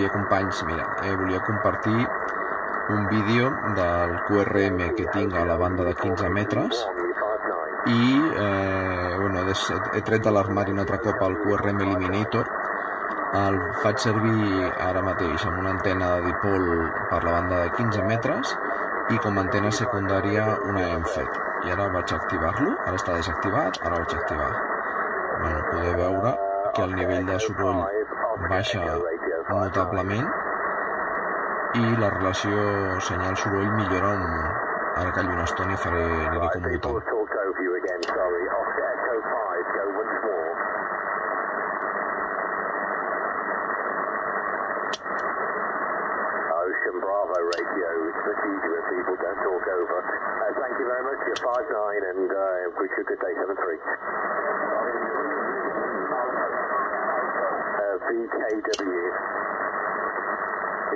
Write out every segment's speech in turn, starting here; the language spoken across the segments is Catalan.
dia companys, mira, eh, volia compartir un vídeo del QRM que tinc a la banda de 15 metres i eh, bueno, he tret de l'armari un altre cop el QRM Eliminator. El faig servir ara mateix amb una antena de dipol per la banda de 15 metres i com a antena secundària una EMFET i ara vaig activar-lo, ara està desactivat, ara vaig activar. Bueno, podeu veure que el nivell de soroll baixa notablement i la relació senyal-soroll millora un munt. Ara callo una estona i faré, aniré commutant.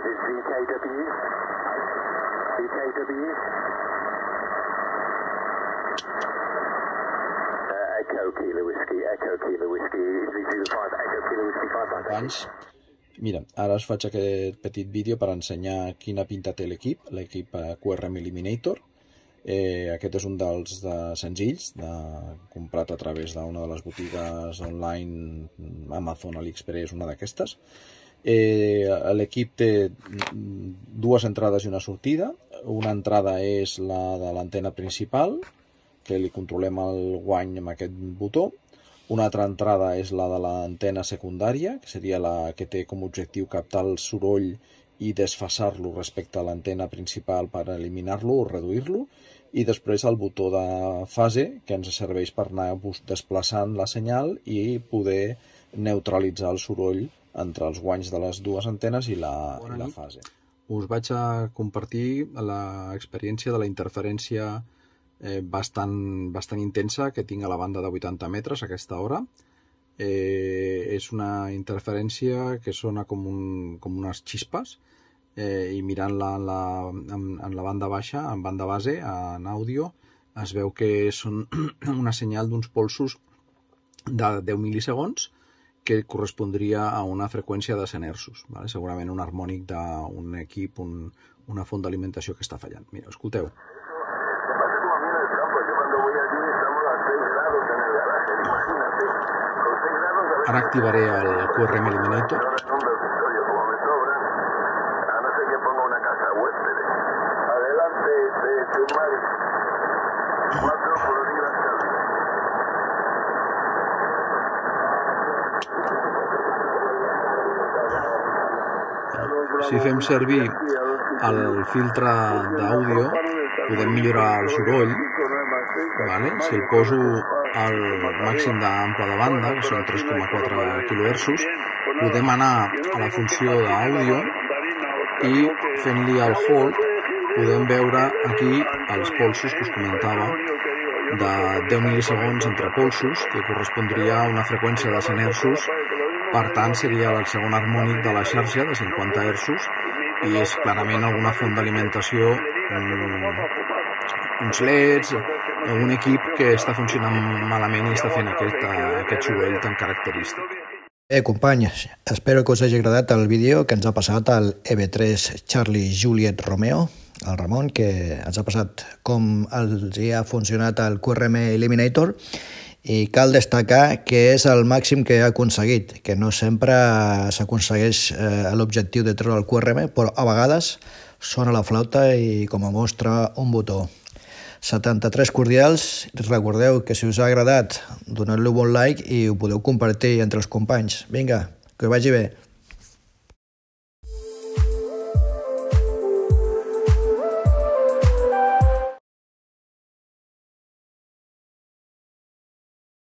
Bravo radio. It's much easier when people don't talk over. Thank you very much. You're 5-9 and wish you a good day, 7-3. VKW. Is VKW? VKW? Uh, Echo Kilo Whiskey, Echo Kilo Whiskey, 305, Echo Kilo Whiskey 5 Companys, mira, ara us faig aquest petit vídeo per ensenyar quina pinta té l'equip, l'equip eh, QRM Eliminator. Eh, aquest és un dels de senzills, de, comprat a través d'una de les botigues online, Amazon, AliExpress, una d'aquestes. Eh, L'equip té dues entrades i una sortida. Una entrada és la de l'antena principal, que li controlem el guany amb aquest botó. Una altra entrada és la de l'antena secundària, que seria la que té com a objectiu captar el soroll i desfasar-lo respecte a l'antena principal per eliminar-lo o reduir-lo. I després el botó de fase, que ens serveix per anar desplaçant la senyal i poder neutralitzar el soroll entre els guanys de les dues antenes i la, i la fase. Us vaig a compartir l'experiència de la interferència eh, bastant, bastant intensa que tinc a la banda de 80 metres a aquesta hora. Eh, és una interferència que sona com, un, com unes xispes eh, i mirant-la en, la, en, en la banda baixa, en banda base, en àudio, es veu que són una senyal d'uns polsos de 10 mil·lisegons que correspondria a una freqüència de 100 Hz. Vale? Segurament un harmònic d'un equip, un, una font d'alimentació que està fallant. Mira, escolteu. Ara activaré el QRM Eliminator. Si fem servir el filtre d'àudio, podem millorar el soroll. Vale? Si el poso al màxim d'ample de banda, que són 3,4 kHz, podem anar a la funció d'àudio i fent-li el hold podem veure aquí els polsos que us comentava de 10 mil·lisegons entre polsos, que correspondria a una freqüència de 100 Hz, per tant seria el segon harmònic de la xarxa de 50 Hz i és clarament alguna font d'alimentació un, uns leds, un equip que està funcionant malament i està fent aquest, aquest soroll tan característic. Bé, companys, espero que us hagi agradat el vídeo que ens ha passat el EV3 Charlie Juliet Romeo, el Ramon, que ens ha passat com els hi ha funcionat el QRM Eliminator i cal destacar que és el màxim que ha aconseguit, que no sempre s'aconsegueix eh, l'objectiu de treure el QRM, però a vegades sona la flauta i com a mostra un botó. 73 cordials, recordeu que si us ha agradat doneu-li un bon like i ho podeu compartir entre els companys. Vinga, que vagi bé.